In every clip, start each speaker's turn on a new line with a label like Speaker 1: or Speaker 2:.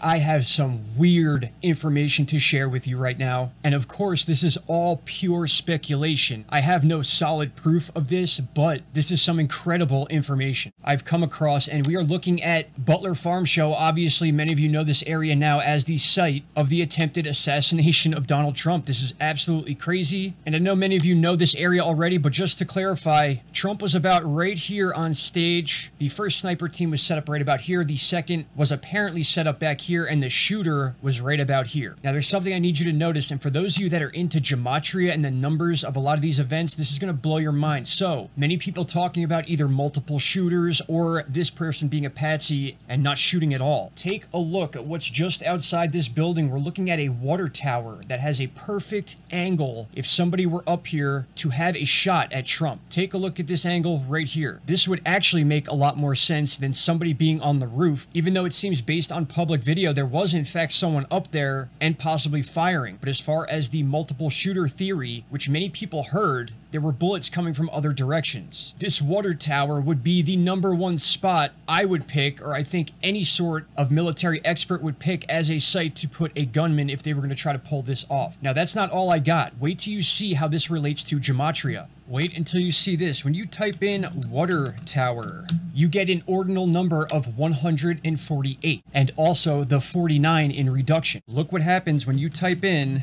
Speaker 1: I have some weird information to share with you right now. And of course, this is all pure speculation. I have no solid proof of this, but this is some incredible information I've come across. And we are looking at Butler Farm Show. Obviously, many of you know this area now as the site of the attempted assassination of Donald Trump. This is absolutely crazy. And I know many of you know this area already, but just to clarify, Trump was about right here on stage. The first sniper team was set up right about here. The second was apparently set up back here, and the shooter was right about here. Now, there's something I need you to notice, and for those of you that are into gematria and the numbers of a lot of these events, this is going to blow your mind. So, many people talking about either multiple shooters or this person being a patsy and not shooting at all. Take a look at what's just outside this building. We're looking at a water tower that has a perfect angle if somebody were up here to have a shot at Trump. Take a look at this angle right here. This would actually make a lot more sense than somebody being on the roof, even though it seems based on public video, there was in fact someone up there and possibly firing. But as far as the multiple shooter theory, which many people heard, there were bullets coming from other directions. This water tower would be the number one spot I would pick, or I think any sort of military expert would pick as a site to put a gunman if they were going to try to pull this off. Now, that's not all I got. Wait till you see how this relates to Gematria. Wait until you see this. When you type in water tower, you get an ordinal number of 148 and also the 49 in reduction. Look what happens when you type in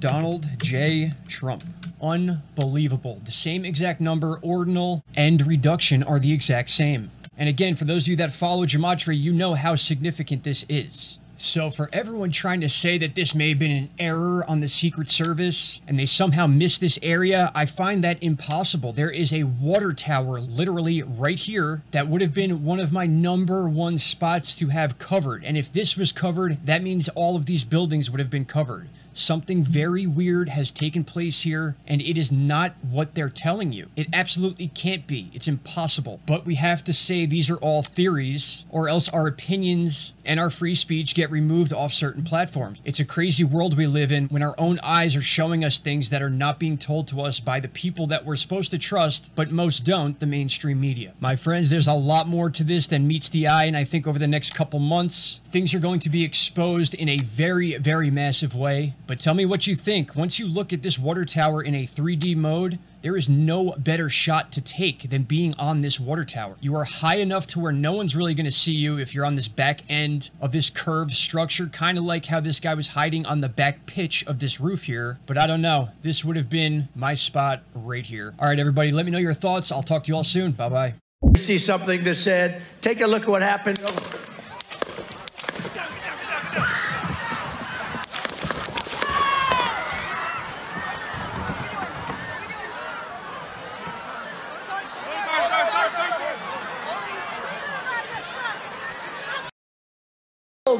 Speaker 1: Donald J. Trump. Unbelievable. The same exact number, ordinal and reduction are the exact same. And again, for those of you that follow Gematria, you know how significant this is. So for everyone trying to say that this may have been an error on the Secret Service and they somehow missed this area, I find that impossible. There is a water tower literally right here that would have been one of my number one spots to have covered. And if this was covered, that means all of these buildings would have been covered. Something very weird has taken place here, and it is not what they're telling you. It absolutely can't be. It's impossible. But we have to say these are all theories, or else our opinions and our free speech get removed off certain platforms. It's a crazy world we live in when our own eyes are showing us things that are not being told to us by the people that we're supposed to trust, but most don't, the mainstream media. My friends, there's a lot more to this than meets the eye, and I think over the next couple months, things are going to be exposed in a very, very massive way. But tell me what you think. Once you look at this water tower in a 3D mode, there is no better shot to take than being on this water tower. You are high enough to where no one's really going to see you if you're on this back end of this curved structure, kind of like how this guy was hiding on the back pitch of this roof here. But I don't know. This would have been my spot right here. All right, everybody, let me know your thoughts. I'll talk to you all soon. Bye-bye.
Speaker 2: see something that said, take a look at what happened.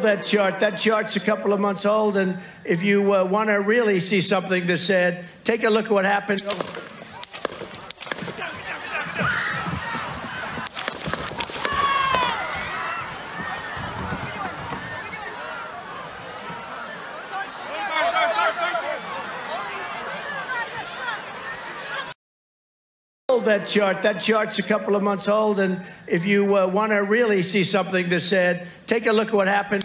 Speaker 2: That chart. That chart's a couple of months old, and if you uh, want to really see something that said, take a look at what happened. That chart. That chart's a couple of months old, and if you uh, want to really see something that said, take a look at what happened.